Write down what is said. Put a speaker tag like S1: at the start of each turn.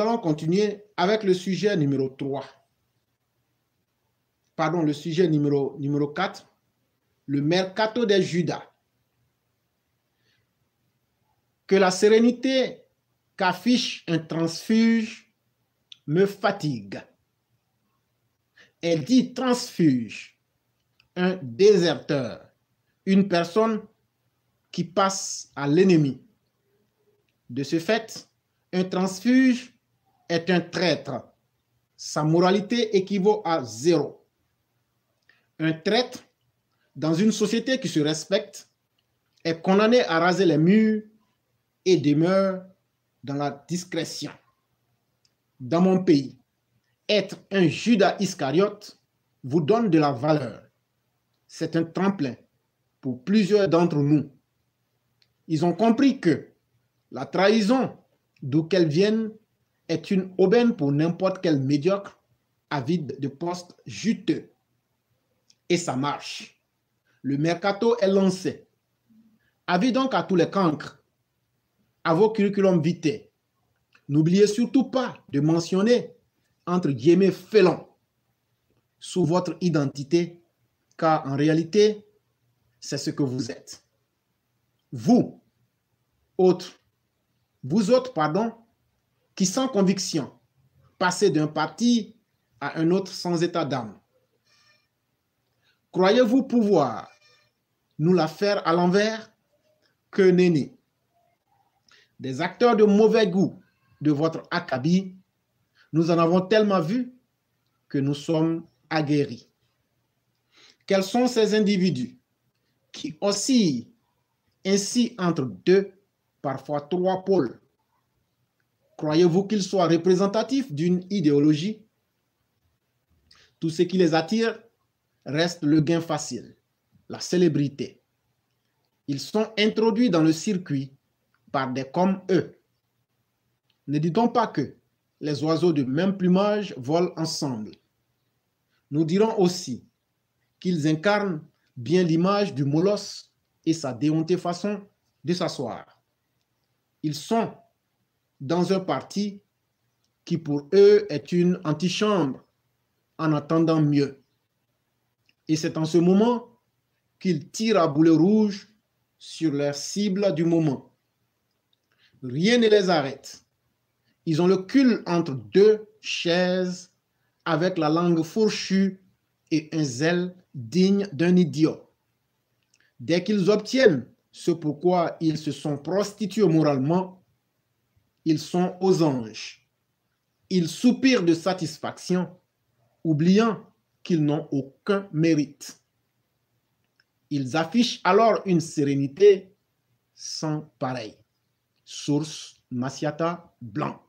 S1: allons continuer avec le sujet numéro 3. Pardon, le sujet numéro, numéro 4, le mercato des Judas. Que la sérénité qu'affiche un transfuge me fatigue. Elle dit transfuge, un déserteur, une personne qui passe à l'ennemi. De ce fait, un transfuge est un traître. Sa moralité équivaut à zéro. Un traître, dans une société qui se respecte, est condamné à raser les murs et demeure dans la discrétion. Dans mon pays, être un Judas Iscariote vous donne de la valeur. C'est un tremplin pour plusieurs d'entre nous. Ils ont compris que la trahison, d'où qu'elle vienne, est une aubaine pour n'importe quel médiocre avide de postes juteux. Et ça marche. Le mercato est lancé. Avis donc à tous les cancres, à vos curriculum vitae. N'oubliez surtout pas de mentionner entre guillemets félon sous votre identité, car en réalité, c'est ce que vous êtes. Vous, autres, vous autres, pardon, qui sans conviction passez d'un parti à un autre sans état d'âme. Croyez-vous pouvoir nous la faire à l'envers? Que nenni Des acteurs de mauvais goût de votre acabit, nous en avons tellement vu que nous sommes aguerris. Quels sont ces individus qui oscillent ainsi entre deux, parfois trois pôles? Croyez-vous qu'ils soient représentatifs d'une idéologie? Tout ce qui les attire reste le gain facile, la célébrité. Ils sont introduits dans le circuit par des comme eux. Ne dit-on pas que les oiseaux de même plumage volent ensemble? Nous dirons aussi qu'ils incarnent bien l'image du molosse et sa déhontée façon de s'asseoir. Ils sont dans un parti qui pour eux est une antichambre en attendant mieux. Et c'est en ce moment qu'ils tirent à boulet rouge sur leur cible du moment. Rien ne les arrête. Ils ont le cul entre deux chaises avec la langue fourchue et un zèle digne d'un idiot. Dès qu'ils obtiennent ce pourquoi ils se sont prostitués moralement, ils sont aux anges. Ils soupirent de satisfaction, oubliant qu'ils n'ont aucun mérite. Ils affichent alors une sérénité sans pareil. Source Massiata Blanc.